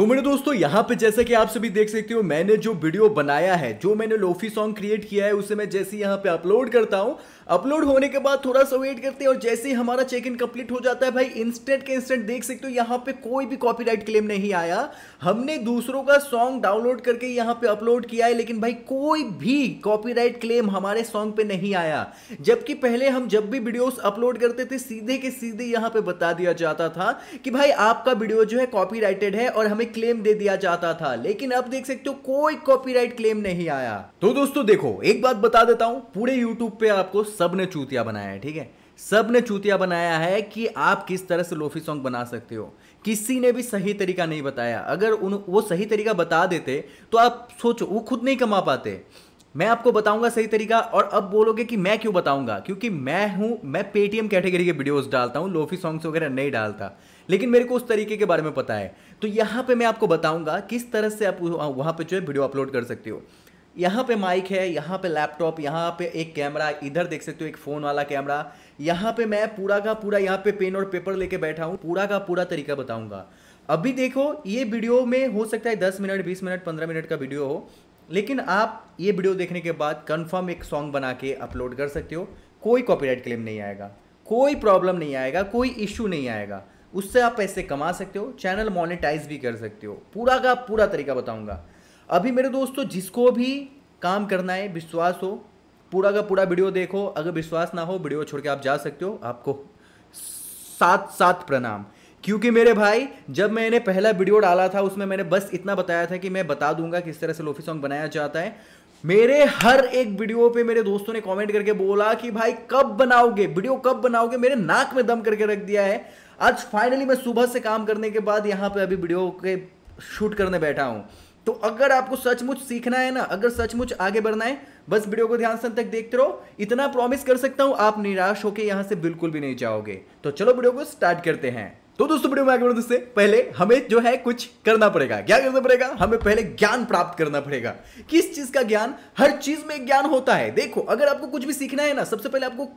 तो मेरे दोस्तों, यहाँ पे जैसे कि आप सभी देख सकते हो, मैंने जो वीडियो बनाया है, जो मैंने लोफी सॉन्ग क्रिएट किया है, उसे मैं जैसे यहाँ पे अपलोड करता हूँ अपलोड होने के बाद थोड़ा सा वेट करते हैं और जैसे ही हमारा चेक इन कंप्लीट हो जाता है, भाई इंस्टेंट के इंस्टेंट देख सकते हो, यहाँ पे कोई भी कॉपीराइट क्लेम नहीं आया। हमने दूसरों का सॉन्ग डाउनलोड करके यहाँ पे अपलोड किया है, लेकिन भाई, कोई भी कॉपीराइट क्लेम हमारे सॉन्ग पे नहीं आया। जबकि पहले हम जब भी वीडियोस अपलोड करते थे, सीधे के सीधे यहाँ पे बता दिया जाता था कि भाई, आपका वीडियो जो है कॉपीराइटेड है और हमें क्लेम दे दिया जाता था, लेकिन अब देख सकते हो कोई कॉपीराइट क्लेम नहीं आया। तो दोस्तों देखो, एक बात बता देता हूँ, पूरे यूट्यूब पे आपको सबने चूतिया बनाया है, ठीक है? सबने चूतिया बनाया है कि आप किस तरह से लोफी सॉन्ग बना सकते हो। किसी ने भी सही तरीका नहीं बताया। अगर उन, वो सही तरीका बता देते तो आप सोचो, वो खुद नहीं कमा पाते। मैं आपको बताऊँगा सही तरीका, और अब बोलोगे कि मैं क्यों बताऊँगा? क्योंकि मैं हूँ, मैं पेटीएम कैटेगरी के वीडियोस डालता हूँ, लोफी सॉन्ग्स वगैरह नहीं डालता। लेकिन मेरे को उस तरीके के बारे में पता है। तो यहाँ पे मैं आपको बताऊँगा किस तरह से आप वहाँ पे जो है वीडियो अपलोड कर सकते हो। यहाँ पे माइक है, यहाँ पे लैपटॉप, यहाँ पे एक कैमरा, इधर देख सकते हो एक फ़ोन वाला कैमरा। यहाँ पे मैं पूरा का पूरा यहाँ पे पेन और पेपर लेके बैठा हूँ, पूरा का पूरा तरीका बताऊँगा। अभी देखो, ये वीडियो में हो सकता है दस मिनट, बीस मिनट, पंद्रह मिनट का वीडियो हो, लेकिन आप ये वीडियो देखने के बाद कन्फर्म एक सॉन्ग बना के अपलोड कर सकते हो। कोई कॉपीराइट क्लेम नहीं आएगा, कोई प्रॉब्लम नहीं आएगा, कोई इश्यू नहीं आएगा। उससे आप पैसे कमा सकते हो चैनल मोनेटाइज भी कर सकते हो। पूरा का पूरा तरीका बताऊँगा। अभी मेरे दोस्तों, जिसको भी काम करना है, विश्वास हो, पूरा का पूरा वीडियो देखो। अगर विश्वास ना हो, वीडियो छोड़ के आप जा सकते हो। आपको सात सात प्रणाम। क्योंकि मेरे भाई, जब मैंने पहला वीडियो डाला था, उसमें मैंने बस इतना बताया था कि मैं बता दूँगा किस तरह से लोफी सॉन्ग बनाया जाता है। मेरे हर एक वीडियो पे मेरे दोस्तों ने कमेंट करके बोला कि, भाई, कब बनाओगे? वीडियो कब बनाओगे? मेरे नाक में दम करके रख दिया है। आज फाइनली मैं सुबह से काम करने के बाद यहाँ पे अभी वीडियो के शूट करने बैठा हूँ। तो अगर आपको सचमुच सीखना है ना, अगर सचमुच आगे बढ़ना है, बस वीडियो को ध्यान से तक देखते रहो। इतना प्रॉमिस कर सकता हूँ, आप निराश होकर यहाँ से बिल्कुल भी नहीं जाओगे। तो चलो वीडियो को स्टार्ट करते हैं। तो दोस्तों वीडियो में आगे बढ़ने से पहले हमें जो है कुछ करना पड़ेगा। क्या करना पड़ेगा? हमें पहले ज्ञान प्राप्त करना पड़ेगा। किस चीज़ का ज्ञान? हर चीज़ में ज्ञान होता है। देखो, अगर आपको कुछ भी सीखना है ना, सबसे पहले आपको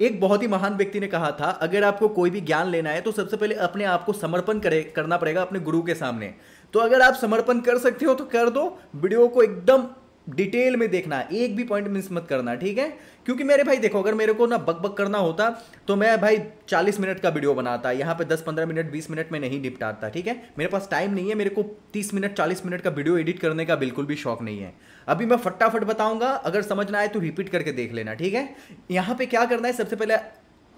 एक बहुत ही महान व्यक्ति ने कहा था, अगर आपको कोई भी ज्ञान लेना है तो सबसे पहले अपने आप को समर्पण करे, करना पड़ेगा अपने गुरु के सामने। तो अगर आप समर्पण कर सकते हो तो कर दो। वीडियो को एकदम डिटेल में देखना एक भी पॉइंट मिस मत करना, ठीक है? क्योंकि मेरे भाई, देखो, अगर मेरे को ना बक बक करना होता तो मैं भाई 40 मिनट का वीडियो बनाता, यहाँ पे 10-15 मिनट 20 मिनट में नहीं निपटाता, ठीक है? मेरे पास टाइम नहीं है, मेरे को 30 मिनट 40 मिनट का वीडियो एडिट करने का बिल्कुल भी शौक नहीं है। अभी मैं फटाफट बताऊँगा, अगर समझना आए तो रिपीट करके देख लेना, ठीक है? यहाँ पे क्या करना है, सबसे पहले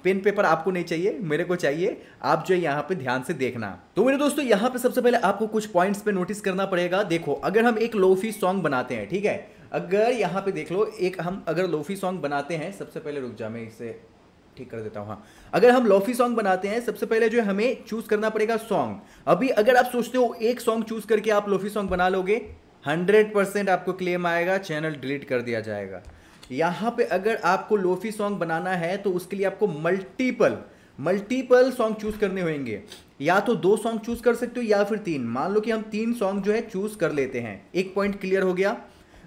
पेन पेपर आपको नहीं चाहिए, मेरे को चाहिए, आप जो है यहाँ पे ध्यान से देखना। तो मेरे दोस्तों, यहाँ पे सबसे पहले आपको कुछ पॉइंट्स पे नोटिस करना पड़ेगा। देखो, अगर हम एक लोफी सॉन्ग बनाते हैं, ठीक है? अगर यहाँ पे देख लो, एक हम अगर लोफी सॉन्ग बनाते हैं, सबसे पहले रुक जा, मैं इसे ठीक कर देता हूँ हाँ। अगर हम लोफी सॉन्ग बनाते हैं, सबसे पहले जो हमें चूज़ करना पड़ेगा सॉन्ग अभी अगर आप सोचते हो एक सॉन्ग चूज़ करके आप लोफी सॉन्ग बना लोगे हंड्रेड परसेंट आपको क्लेम आएगा चैनल डिलीट कर दिया जाएगा। यहाँ पे अगर आपको लोफी सॉन्ग बनाना है तो उसके लिए आपको मल्टीपल मल्टीपल सॉन्ग चूज़ करने होंगे। या तो दो सॉन्ग चूज़ कर सकते हो, या फिर तीन। मान लो कि हम तीन सॉन्ग जो है चूज़ कर लेते हैं। एक पॉइंट क्लियर हो गया।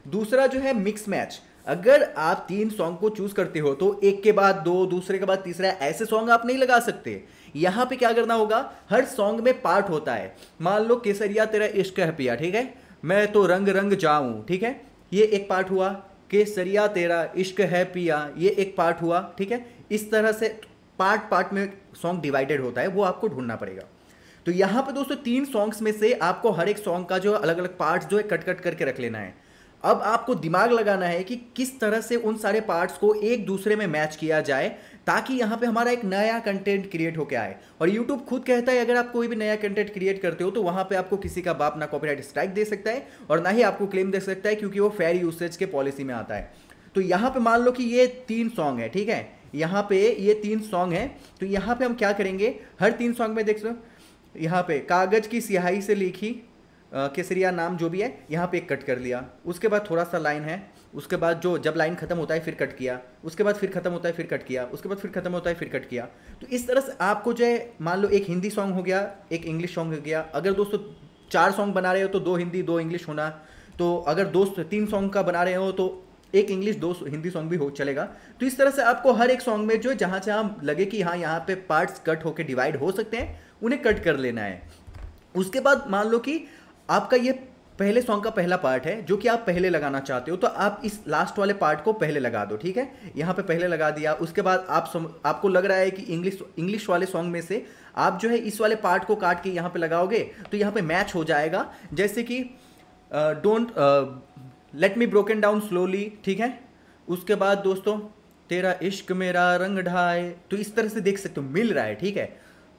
दूसरा जो है मिक्स मैच अगर आप तीन सॉन्ग को चूज़ करते हो तो एक के बाद दो, दूसरे के बाद तीसरा, ऐसे सॉन्ग आप नहीं लगा सकते। यहाँ पे क्या करना होगा? हर सॉन्ग में पार्ट होता है। मान लो केसरिया तेरा इश्क है पिया, ठीक है? मैं तो रंग रंग जाऊँ, ठीक है? ये एक पार्ट हुआ। केसरिया, तेरा इश्क है पिया, ये एक पार्ट हुआ, ठीक है? इस तरह से पार्ट पार्ट में सॉन्ग डिवाइडेड होता है, वो आपको ढूंढना पड़ेगा। तो यहाँ पर दोस्तों तीन सॉन्ग्स में से आपको हर एक सॉन्ग का जो अलग अलग पार्ट्स जो है कट कट करके रख लेना है। अब आपको दिमाग लगाना है कि किस तरह से उन सारे पार्ट्स को एक दूसरे में मैच किया जाए, ताकि यहाँ पे हमारा एक नया कंटेंट क्रिएट होकर आए। और यूट्यूब खुद कहता है, अगर आप कोई भी नया कंटेंट क्रिएट करते हो तो वहाँ पे आपको किसी का बाप ना कॉपीराइट स्ट्राइक दे सकता है, और ना ही आपको क्लेम दे सकता है, क्योंकि वो फेयर यूसेज के पॉलिसी में आता है। तो यहाँ पे मान लो कि ये तीन सॉन्ग है, ठीक है? यहाँ पे ये तीन सॉन्ग है तो यहाँ पे हम क्या करेंगे? हर तीन सॉन्ग में देख सो यहाँ पे कागज़ की सिहाई से लिखी केसरिया नाम जो भी है, यहाँ पे एक कट कर लिया। उसके बाद थोड़ा सा लाइन है, उसके बाद जो, जब लाइन खत्म होता है, फिर कट किया। उसके बाद फिर खत्म होता है, फिर कट किया। उसके बाद फिर खत्म होता है, फिर कट किया। तो इस तरह से आपको जो है, मान लो एक हिंदी सॉन्ग हो गया, एक इंग्लिश सॉन्ग हो गया। अगर दोस्तों चार सॉन्ग बना रहे हो तो दो हिंदी, दो इंग्लिश होना। तो अगर दोस्त तीन सॉन्ग का बना रहे हो तो एक इंग्लिश दो हिंदी सॉन्ग भी हो, चलेगा। तो इस तरह से आपको हर एक सॉन्ग में जो है, जहाँ जहाँ लगे कि हाँ यहाँ पे पार्ट्स कट होकर डिवाइड हो सकते हैं, उन्हें कट कर लेना है। उसके बाद मान लो कि आपका ये पहले सॉन्ग का पहला पार्ट है जो कि आप पहले लगाना चाहते हो तो आप इस लास्ट वाले पार्ट को पहले लगा दो ठीक है? यहाँ पे पहले लगा दिया उसके बाद आप सम, आपको लग रहा है कि इंग्लिश इंग्लिश वाले सॉन्ग में से आप जो है इस वाले पार्ट को काट के यहाँ पे लगाओगे तो यहाँ पे मैच हो जाएगा। जैसे कि don't let me broken down slowly ठीक है? उसके बाद दोस्तों तेरा इश्क मेरा रंग ढाए तो इस तरह से देख सकते हो मिल रहा है ठीक है?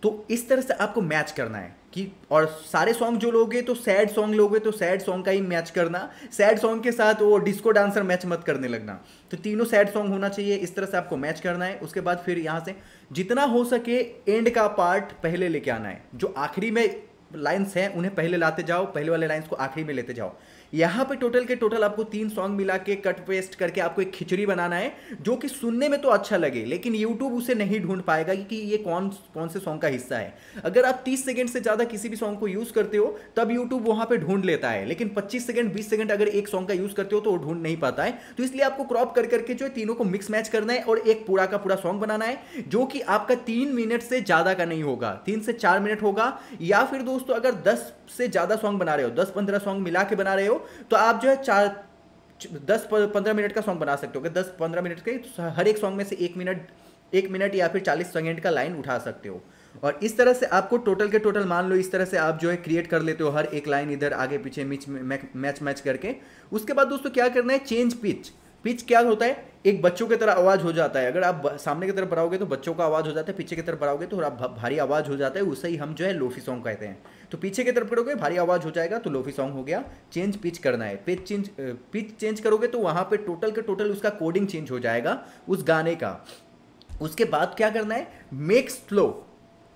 तो इस तरह से आपको मैच करना है। कि और सारे सॉन्ग जो लोगे तो सैड सॉन्ग लोगे तो सैड सॉन्ग का ही मैच करना। सैड सॉन्ग के साथ वो डिस्को डांसर मैच मत करने लगना। तो तीनों सैड सॉन्ग होना चाहिए, इस तरह से आपको मैच करना है। उसके बाद फिर यहाँ से जितना हो सके एंड का पार्ट पहले लेके आना है। जो आखिरी में लाइन्स हैं, उन्हें पहले लाते जाओ, पहले वाले लाइन्स को आखिरी में लेते जाओ। यहाँ पे टोटल के टोटल आपको तीन सॉन्ग मिला के कट पेस्ट करके आपको एक खिचड़ी बनाना है, जो कि सुनने में तो अच्छा लगे, लेकिन यूट्यूब उसे नहीं ढूंढ पाएगा कि ये कौन कौन से सॉन्ग का हिस्सा है। अगर आप 30 सेकंड से ज़्यादा किसी भी सॉन्ग को यूज़ करते हो, तब यूट्यूब वहाँ पे ढूंढ लेता है, लेकिन 25 सेकंड 20 सेकंड अगर एक सॉन्ग का यूज़ करते हो तो वो ढूंढ नहीं पाता है। तो इसलिए आपको क्रॉप कर करके जो है तीनों को मिक्स मैच करना है और एक पूरा का पूरा सॉन्ग बनाना है, जो कि आपका तीन मिनट से ज़्यादा का नहीं होगा, तीन से चार मिनट होगा, या फिर दोस्तों अगर दस से ज़्यादा सॉन्ग बना रहे हो, दस पंद्रह सॉन्ग मिला के बना रहे हो तो आप जो है चार, दस पंद्रह मिनट का सॉन्ग बना सकते हो। दस, पंद्रह मिनट के तो हर एक सॉन्ग में से एक मिनट एक मिनट या फिर चालीस सेकेंड का लाइन उठा सकते हो। और इस तरह से आपको टोटल के टोटल मान लो इस तरह से आप जो है क्रिएट कर लेते हो हर एक लाइन इधर, आगे पीछे, मैच मैच करके। उसके बाद दोस्तों क्या करना है? चेंज पिच पिच क्या होता है? एक बच्चों की तरह आवाज़ हो जाता है। अगर आप सामने की तरफ़ बढ़ाओगे तो बच्चों का आवाज़ हो जाता है, पीछे की तरफ़ बढ़ाओगे तो भारी आवाज़ हो जाता है। उसे ही हम जो है लोफी सॉन्ग कहते हैं। तो पीछे की तरफ़ करोगे, भारी आवाज़ हो जाएगा तो लोफी सॉन्ग हो गया। चेंज पिच करना है। पिच चेंज पिच चेंज करोगे तो वहाँ पर टोटल के टोटल उसका कोडिंग चेंज हो जाएगा, उस गाने का। उसके बाद क्या करना है? Make slow.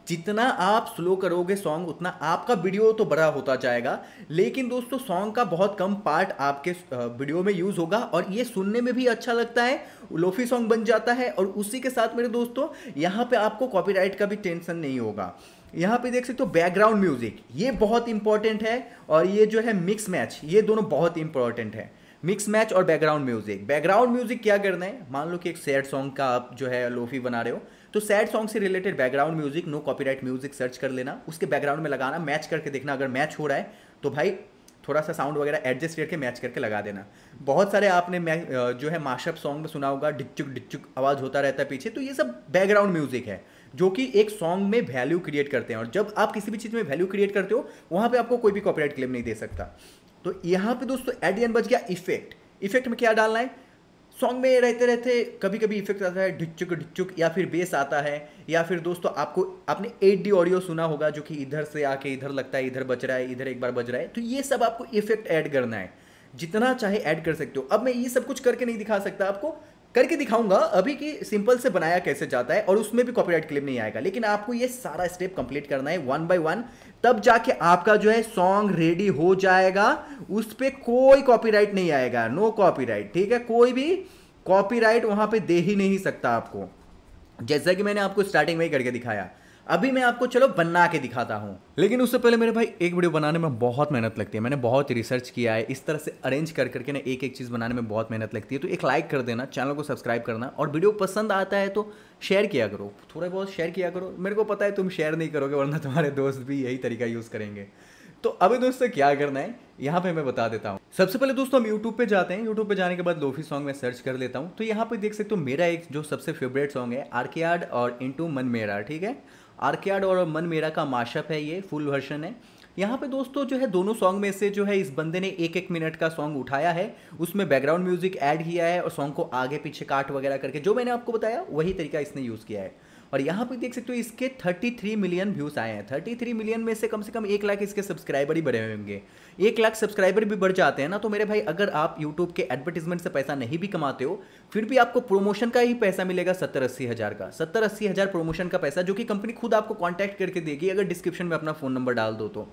जितना आप स्लो करोगे सॉन्ग उतना आपका वीडियो तो बड़ा होता जाएगा। लेकिन दोस्तों सॉन्ग का बहुत कम पार्ट आपके वीडियो में यूज़ होगा और ये सुनने में भी अच्छा लगता है लोफी सॉन्ग बन जाता है और उसी के साथ मेरे दोस्तों, यहाँ पे आपको कॉपीराइट का भी टेंशन नहीं होगा। यहाँ पे देख सकते हो बैकग्राउंड म्यूज़िक ये बहुत इंपॉर्टेंट है और ये जो है मिक्स मैच ये दोनों बहुत इंपॉर्टेंट है। मिक्स मैच और बैकग्राउंड म्यूज़िक बैकग्राउंड म्यूज़िक क्या करना है? मान लो कि एक सैड सॉन्ग का आप जो है लोफी बना रहे हो तो सैड सॉन्ग से related background music no copyright music search कर लेना। उसके बैकग्राउंड में लगाना मैच करके देखना, अगर मैच हो रहा है तो भाई थोड़ा सा साउंड वगैरह एडजस्ट करके मैच करके लगा देना। बहुत सारे आपने जो है माशअप सॉन्ग में सुना होगा डिचुक डिचुक आवाज़ होता रहता है पीछे तो ये सब बैकग्राउंड म्यूज़िक है, जो कि एक सॉन्ग में वैल्यू क्रिएट करते हैं। और जब आप किसी भी चीज़ में वैल्यू क्रिएट करते हो, वहाँ पे आपको कोई भी कॉपीराइट क्लेम नहीं दे सकता। तो यहाँ पे दोस्तों एडियन बच गया इफ़ेक्ट इफ़ेक्ट में क्या डालना है? सॉन्ग में रहते रहते कभी कभी इफ़ेक्ट आता है, ढिचुक ढिचुक या फिर बेस आता है, या फिर दोस्तों आपको, आपने एट डी ऑडियो सुना होगा जो कि इधर से आके इधर लगता है, इधर बज रहा है, इधर एक बार बज रहा है तो ये सब आपको इफ़ेक्ट ऐड करना है। जितना चाहे ऐड कर सकते हो। अब मैं ये सब कुछ करके नहीं दिखा सकता आपको। करके दिखाऊँगा अभी कि सिंपल से बनाया कैसे जाता है और उसमें भी कॉपीराइट क्लेम नहीं आएगा। लेकिन आपको ये सारा स्टेप कंप्लीट करना है वन बाय वन तब जाके आपका जो है सॉन्ग रेडी हो जाएगा। उस पर कोई कॉपीराइट नहीं आएगा। नो कॉपीराइट ठीक है? कोई भी कॉपीराइट वहाँ पे दे ही नहीं सकता आपको। जैसा कि मैंने आपको स्टार्टिंग में ही करके दिखाया। अभी मैं आपको, चलो, बना के दिखाता हूँ। लेकिन उससे पहले मेरे भाई, एक वीडियो बनाने में बहुत मेहनत लगती है। मैंने बहुत रिसर्च किया है। इस तरह से अरेंज कर करके ना एक एक चीज़ बनाने में बहुत मेहनत लगती है। तो एक लाइक कर देना, चैनल को सब्सक्राइब करना और वीडियो पसंद आता है तो शेयर किया करो। थोड़ा बहुत शेयर किया करो। मेरे को पता है तुम शेयर नहीं करोगे, वरना तुम्हारे दोस्त भी यही तरीका यूज़ करेंगे। तो अभी दोस्तों, क्या करना है? यहाँ पे मैं बता देता हूँ। सबसे पहले दोस्तों, हम यूट्यूब पे जाते हैं। यूट्यूब पे जाने के बाद लोफी सॉन्ग में सर्च कर लेता हूँ। तो यहाँ पे देख सकते हो मेरा एक जो सबसे फेवरेट सॉन्ग है आर्कियाड और इंटू मन मेरा ठीक है? आर्कियाड और मन मेरा का माशअप है ये फुल वर्जन है। यहाँ पे दोस्तों जो है, दोनों सॉन्ग में से जो है, इस बंदे ने एक एक मिनट का सॉन्ग उठाया है। उसमें बैकग्राउंड म्यूज़िक ऐड किया है और सॉन्ग को आगे पीछे काट वगैरह करके, जो मैंने आपको बताया, वही तरीका इसने यूज़ किया है। और यहाँ पर देख सकते हो इसके 33 मिलियन व्यूज़ आए हैं। 33 मिलियन में से कम से कम एक लाख इसके सब्सक्राइबर ही बढ़े होंगे। एक लाख सब्सक्राइबर भी बढ़ जाते हैं ना तो मेरे भाई, अगर आप यूट्यूब के एडवर्टीजमेंट से पैसा नहीं भी कमाते हो, फिर भी आपको प्रोमोशन का ही पैसा मिलेगा सत्तर अस्सी हज़ार का। सत्तर अस्सी हज़ार प्रोमोशन का पैसा, जो कि कंपनी खुद आपको कॉन्टैक्ट करके देगी, अगर डिस्क्रिप्शन में अपना फ़ोन नंबर डाल दो तो।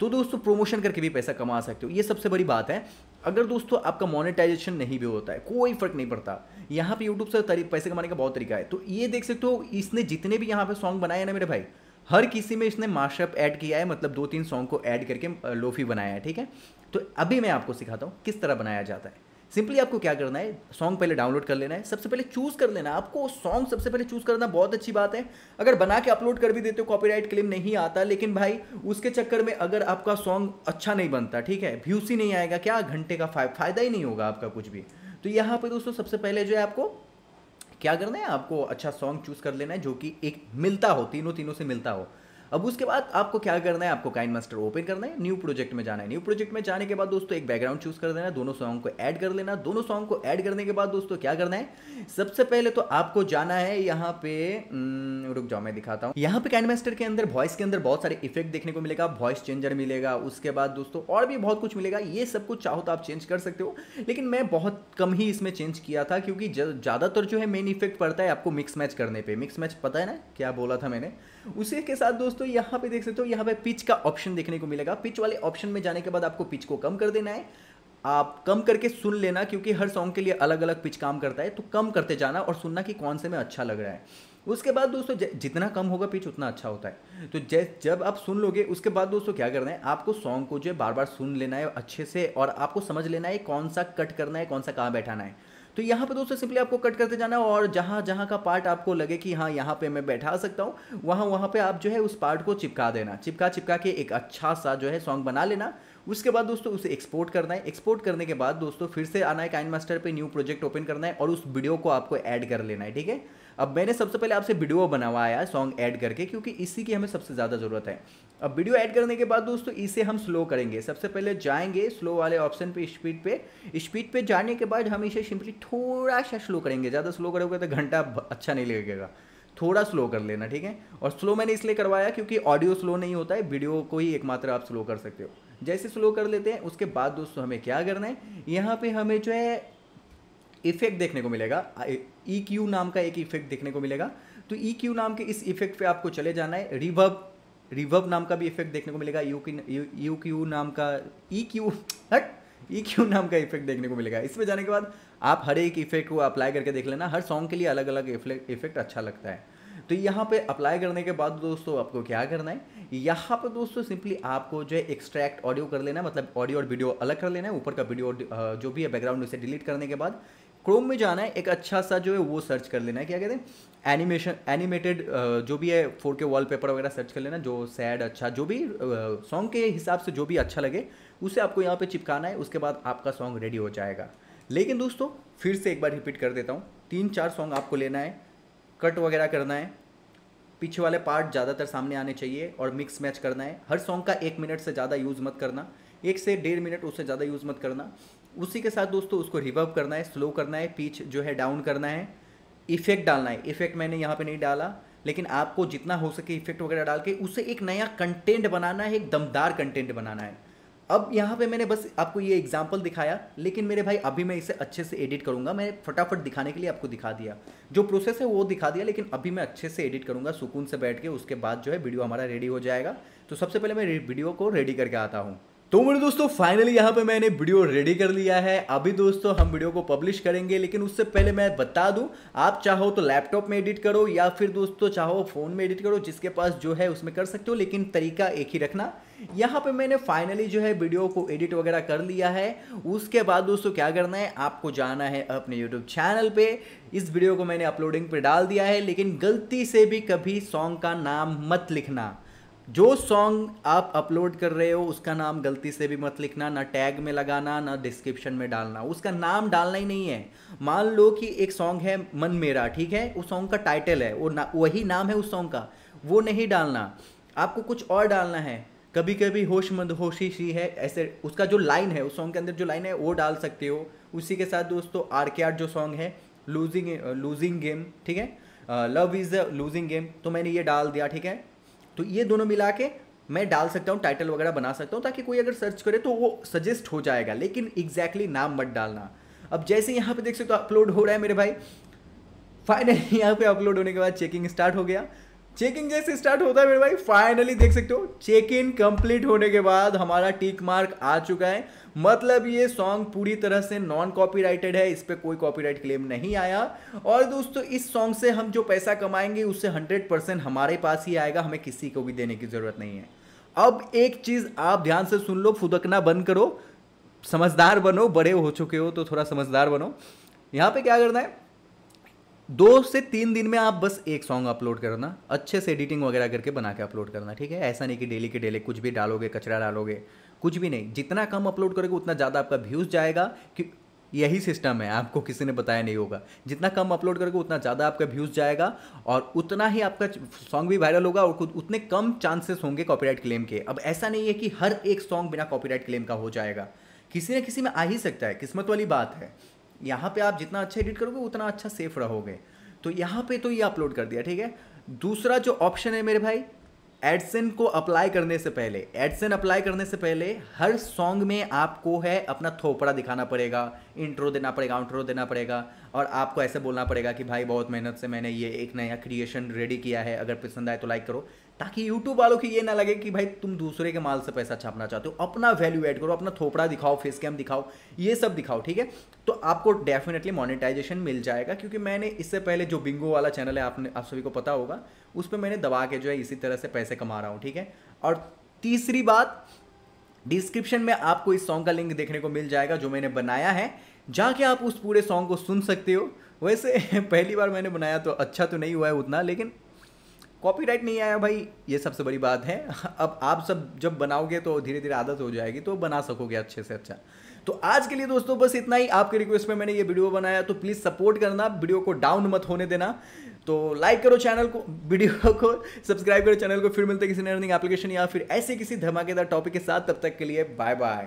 तो दोस्तों प्रमोशन करके भी पैसा कमा सकते हो। ये सबसे बड़ी बात है। अगर दोस्तों, आपका मोनेटाइजेशन नहीं भी होता है, कोई फ़र्क नहीं पड़ता। यहाँ पे यूट्यूब से पैसे कमाने का बहुत तरीका है। तो ये देख सकते हो, इसने जितने भी यहाँ पे सॉन्ग बनाए ना मेरे भाई, हर किसी में इसने मार्शअप ऐड किया है मतलब दो तीन सॉन्ग को ऐड करके लोफी बनाया है, ठीक है? तो अभी मैं आपको सिखाता हूँ, किस तरह बनाया जाता है। सिंपली आपको क्या करना है? सॉन्ग पहले डाउनलोड कर लेना है। सबसे पहले चूज़ कर लेना है। आपको सॉन्ग सबसे पहले चूज़ करना बहुत अच्छी बात है। अगर बना के अपलोड कर भी देते हो कॉपीराइट क्लेम नहीं आता, लेकिन भाई, उसके चक्कर में अगर आपका सॉन्ग अच्छा नहीं बनता, ठीक है? व्यूज़ ही नहीं आएगा, क्या घंटे का फ़ायदा ही नहीं होगा आपका कुछ भी। तो यहाँ पर दोस्तों, सबसे पहले जो है आपको, क्या करना है? आपको अच्छा सॉन्ग चूज़ कर लेना है, जो कि एक मिलता हो तीनों तीनों से मिलता हो। अब उसके बाद आपको क्या करना है? आपको काइन मास्टर ओपन करना है न्यू प्रोजेक्ट में जाना है। न्यू प्रोजेक्ट में जाने के बाद दोस्तों एक बैकग्राउंड चूज़ कर देना दोनों सॉन्ग को ऐड कर लेना। दोनों सॉन्ग को ऐड करने के बाद दोस्तों क्या करना है? सबसे पहले तो आपको जाना है यहाँ पे हम्म, रुक जाओ मैं दिखाता हूँ। यहाँ पे काइन मास्टर के अंदर वॉइस के अंदर बहुत सारे इफ़ेक्ट देखने को मिलेगा वॉइस चेंजर मिलेगा उसके बाद दोस्तों और भी बहुत कुछ मिलेगा। ये सब कुछ चाहो तो आप चेंज कर सकते हो लेकिन मैं बहुत कम ही इसमें चेंज किया था क्योंकि ज़्यादातर जो है मेन इफ़ेक्ट पड़ता है आपको मिक्स मैच करने पर मिक्स मैच पता है ना? क्या बोला था मैंने? उसी के साथ दोस्तों यहाँ पे देख सकते हो, यहाँ पे पिच का ऑप्शन देखने को मिलेगा। पिच वाले ऑप्शन में जाने के बाद आपको पिच को कम कर देना है। आप कम करके सुन लेना क्योंकि हर सॉन्ग के लिए अलग अलग पिच काम करता है तो कम करते जाना और सुनना कि कौन से में अच्छा लग रहा है। उसके बाद दोस्तों जितना कम होगा पिच उतना अच्छा होता है। तो जब आप सुन लोगे, उसके बाद दोस्तों क्या करना है, आपको सॉन्ग को जो है बार बार सुन लेना है अच्छे से और आपको समझ लेना है कौन सा कट करना है, कौन सा कहाँ बैठाना है। तो यहाँ पे दोस्तों सिंपली आपको कट करते जाना और जहाँ जहाँ का पार्ट आपको लगे कि हाँ यहाँ पे मैं बैठा सकता हूँ, वहाँ वहाँ पे आप जो है उस पार्ट को चिपका देना, चिपका चिपका के एक अच्छा सा जो है सॉन्ग बना लेना। उसके बाद दोस्तों उसे एक्सपोर्ट करना है। एक्सपोर्ट करने के बाद दोस्तों फिर से आना है काइन मास्टर पर न्यू प्रोजेक्ट ओपन करना है और उस वीडियो को आपको ऐड कर लेना है, ठीक है? अब मैंने सबसे पहले आपसे वीडियो बनवाया सॉन्ग ऐड करके, क्योंकि इसी की हमें सबसे ज़्यादा ज़रूरत है। अब वीडियो ऐड करने के बाद दोस्तों इसे हम स्लो करेंगे। सबसे पहले जाएँगे स्लो वाले ऑप्शन पे स्पीड पे। स्पीड पे जाने के बाद हम इसे सिंपली थोड़ा सा स्लो करेंगे। ज़्यादा स्लो करोगे तो घंटा अच्छा नहीं लगेगा। थोड़ा स्लो कर लेना, ठीक है? और स्लो मैंने इसलिए करवाया क्योंकि ऑडियो स्लो नहीं होता है वीडियो को ही एकमात्र आप स्लो कर सकते हो। जैसे स्लो कर लेते हैं, उसके बाद दोस्तों हमें क्या करना है? यहाँ पे हमें जो है इफ़ेक्ट देखने को मिलेगा। ई क्यू e नाम का एक इफ़ेक्ट देखने को मिलेगा। तो ई e क्यू नाम के इस इफ़ेक्ट पे आपको चले जाना है। रिवर्ब रिवर्ब नाम का भी इफ़ेक्ट देखने को मिलेगा। यू यू क्यू नाम का ई क्यू हट ई क्यू नाम का इफ़ेक्ट देखने को मिलेगा। इसमें जाने के बाद आप हर एक इफ़ेक्ट को अप्लाई करके देख लेना। हर सॉन्ग के लिए अलग अलग इफ़ेक्ट अच्छा लगता है। तो यहाँ पे अप्लाई करने के बाद दोस्तों आपको क्या करना है? यहाँ पे दोस्तों सिंपली आपको जो है एक्सट्रैक्ट ऑडियो कर लेना है मतलब ऑडियो और वीडियो अलग कर लेना है, ऊपर का वीडियो जो भी है बैकग्राउंड उसे डिलीट करने के बाद क्रोम में जाना है, एक अच्छा सा जो है वो सर्च कर लेना है, क्या कहते हैं? एनिमेशन एनिमेटेड जो भी है फोर के वॉलपेपर वगैरह सर्च कर लेना, जो सैड अच्छा जो भी सॉन्ग के हिसाब से जो भी अच्छा लगे, उसे आपको यहाँ पे चिपकाना है, उसके बाद आपका सॉन्ग रेडी हो जाएगा। लेकिन दोस्तों, फिर से एक बार रिपीट कर देता हूँ, तीन चार सॉन्ग आपको लेना है कट वगैरह करना है पीछे वाले पार्ट ज़्यादातर सामने आने चाहिए और मिक्स मैच करना है। हर सॉन्ग का एक मिनट से ज़्यादा यूज़ मत करना। एक से डेढ़ मिनट उससे ज़्यादा यूज़ मत करना। उसी के साथ दोस्तों उसको रिवर्व करना है स्लो करना है पीच जो है डाउन करना है। इफ़ेक्ट डालना है। इफ़ेक्ट मैंने यहाँ पे नहीं डाला, लेकिन आपको जितना हो सके इफ़ेक्ट वगैरह डाल के उसे एक नया कंटेंट बनाना है, एक दमदार कंटेंट बनाना है। अब यहाँ पे मैंने बस आपको ये एग्ज़ाम्पल दिखाया, लेकिन मेरे भाई अभी मैं इसे अच्छे से एडिट करूँगा। मैं फटाफट दिखाने के लिए आपको दिखा दिया। जो प्रोसेस है वो दिखा दिया, लेकिन अभी मैं अच्छे से एडिट करूँगा सुकून से बैठ के, उसके बाद जो है वीडियो हमारा रेडी हो जाएगा। तो सबसे पहले मैं वीडियो को रेडी करके आता हूँ। तो मेरे दोस्तों फाइनली यहाँ पे मैंने वीडियो रेडी कर लिया है। अभी दोस्तों, हम वीडियो को पब्लिश करेंगे, लेकिन उससे पहले मैं बता दूँ, आप चाहो तो लैपटॉप में एडिट करो, या फिर दोस्तों चाहो फ़ोन में एडिट करो, जिसके पास जो है उसमें कर सकते हो, लेकिन तरीका एक ही रखना। यहाँ पे मैंने फाइनली जो है वीडियो को एडिट वगैरह कर लिया है। उसके बाद दोस्तों क्या करना है, आपको जाना है अपने यूट्यूब चैनल पे। इस वीडियो को मैंने अपलोडिंग पे डाल दिया है, लेकिन गलती से भी कभी सॉन्ग का नाम मत लिखना। जो सॉन्ग आप अपलोड कर रहे हो, उसका नाम गलती से भी मत लिखना, ना टैग में लगाना, ना डिस्क्रिप्शन में डालना। उसका नाम डालना ही नहीं है। मान लो कि एक सॉन्ग है मन मेरा, ठीक है? उस सॉन्ग का टाइटल है, वो ना, वही नाम है उस सॉन्ग का। वो नहीं डालना। आपको कुछ और डालना है। कभी कभी होश मंद होशी सी है, ऐसे उसका जो लाइन है, उस सॉन्ग के अंदर जो लाइन है, वो डाल सकते हो। उसी के साथ दोस्तों आर के आर जो सॉन्ग है लूजिंग लूजिंग गेम ठीक है? Love is a losing game तो मैंने ये डाल दिया, ठीक है? तो ये दोनों मिला के मैं डाल सकता हूँ टाइटल वगैरह बना सकता हूँ, ताकि कोई अगर सर्च करे तो वो सजेस्ट हो जाएगा, लेकिन एग्जैक्टली exactly नाम मत डालना। अब जैसे यहाँ पे देख सकते हो अपलोड हो रहा है मेरे भाई। फाइनली यहाँ पे अपलोड होने के बाद चेकिंग स्टार्ट हो गया। चेकिंग जैसे स्टार्ट होता है मेरे भाई? फाइनली देख सकते हो चेक इन कंप्लीट होने के बाद हमारा टिक मार्क आ चुका है। मतलब ये सॉन्ग पूरी तरह से नॉन कॉपीराइटेड है, इस पर कोई कॉपीराइट क्लेम नहीं आया। और दोस्तों, इस सॉन्ग से हम जो पैसा कमाएँगे, उससे हंड्रेड परसेंट हमारे पास ही आएगा, हमें किसी को भी देने की ज़रूरत नहीं है। अब एक चीज़ आप ध्यान से सुन लो, फुदकना बंद करो। समझदार बनो, बड़े हो चुके हो तो थोड़ा समझदार बनो। यहाँ पे क्या करना है? दो से तीन दिन में आप बस एक सॉन्ग अपलोड करना, अच्छे से एडिटिंग वगैरह करके बना के अपलोड करना, ठीक है? ऐसा नहीं कि डेली के डेली कुछ भी डालोगे, कचरा डालोगे, कुछ भी नहीं। जितना कम अपलोड करोगे, उतना ज़्यादा आपका व्यूज़ जाएगा, कि यही सिस्टम है, आपको किसी ने बताया नहीं होगा। जितना कम अपलोड करोगे, उतना ज़्यादा आपका व्यूज़ जाएगा, और उतना ही आपका सॉन्ग भी वायरल होगा, और खुद उतने कम चांसेस होंगे कॉपीराइट क्लेम के। अब ऐसा नहीं है कि हर एक सॉन्ग बिना कॉपीराइट क्लेम का हो जाएगा। किसी न किसी में आ ही सकता है, किस्मत वाली बात है। यहाँ पे आप जितना अच्छा एडिट करोगे, उतना अच्छा सेफ़ रहोगे। तो यहाँ पे तो ये अपलोड कर दिया, ठीक है? दूसरा जो ऑप्शन है मेरे भाई एडसन को अप्लाई करने से पहले एडसन अप्लाई करने से पहले हर सॉन्ग में आपको है अपना थोपड़ा दिखाना पड़ेगा इंट्रो देना पड़ेगा आउट्रो देना पड़ेगा। और आपको ऐसे बोलना पड़ेगा कि भाई बहुत मेहनत से मैंने ये एक नया क्रिएशन रेडी किया है, अगर पसंद आए तो लाइक करो, ताकि यूट्यूब वालों की ये ना लगे कि भाई तुम दूसरे के माल से पैसा छापना चाहते हो। अपना वैल्यू ऐड करो, अपना थोपड़ा दिखाओ फेस कैम दिखाओ, ये सब दिखाओ, ठीक है? तो आपको डेफिनेटली मोनेटाइजेशन मिल जाएगा, क्योंकि मैंने इससे पहले जो बिंगो वाला चैनल है, आपने, आप सभी को पता होगा, उस पर मैंने दबा के जो है इसी तरह से पैसे कमा रहा हूँ, ठीक है? और तीसरी बात डिस्क्रिप्शन में आपको इस सॉन्ग का लिंक देखने को मिल जाएगा, जो मैंने बनाया है। जाके आप उस पूरे सॉन्ग को सुन सकते हो। वैसे पहली बार मैंने बनाया तो अच्छा तो नहीं हुआ है उतना, लेकिन कॉपीराइट नहीं आया भाई, ये सबसे बड़ी बात है। अब आप सब जब बनाओगे तो धीरे धीरे आदत हो जाएगी तो बना सकोगे अच्छे से अच्छा। तो आज के लिए दोस्तों, बस इतना ही। आपके रिक्वेस्ट में मैंने ये वीडियो बनाया तो प्लीज़ सपोर्ट करना। वीडियो को डाउन मत होने देना। तो लाइक करो चैनल को वीडियो को सब्सक्राइब करो चैनल को। फिर मिलते किसी अर्निंग एप्लीकेशन या फिर ऐसे किसी धमाकेदार टॉपिक के साथ। तब तक के लिए बाय बाय